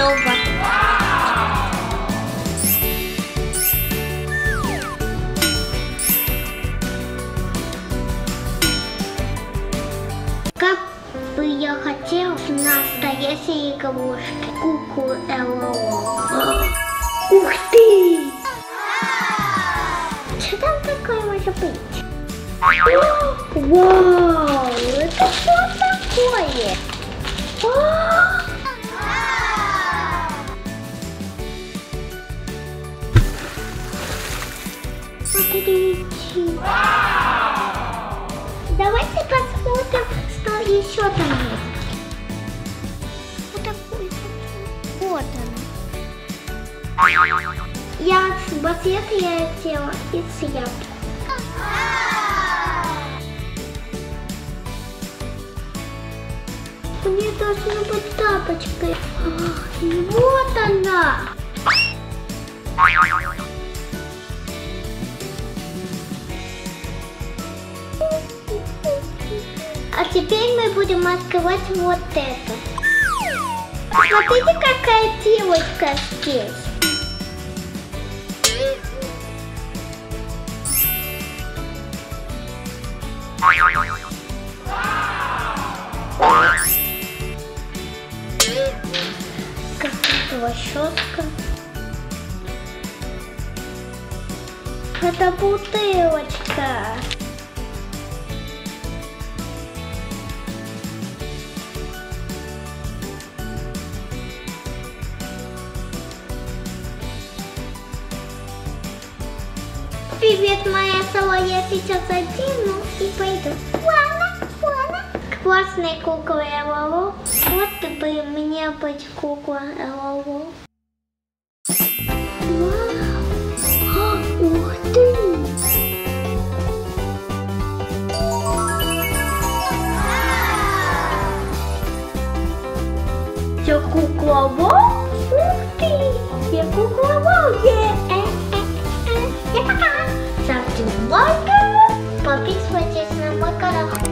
готово. Как бы я хотел настоящей игрушки. Куклу ЛОЛ. Ух ты! Что там такое может быть? Вау! Смотрите. Давайте посмотрим, что еще там есть. Вот такой вот он. Я с бассета я сделала и с яблоком. У нее должна быть тапочка. И вот она. А теперь мы будем открывать вот это. Смотрите, какая девочка здесь. Какая щетка. Это бутылочка. Привет, моя сова, я сейчас одену и пойду. Ладно, ладно. Классная кукла ЛОЛ. Вот бы мне быть кукла ЛОЛ. Вау! А, Ух ты! Я кукла Вау? Ух ты! Я кукла Вау! собака пописывайтесь на мой канал.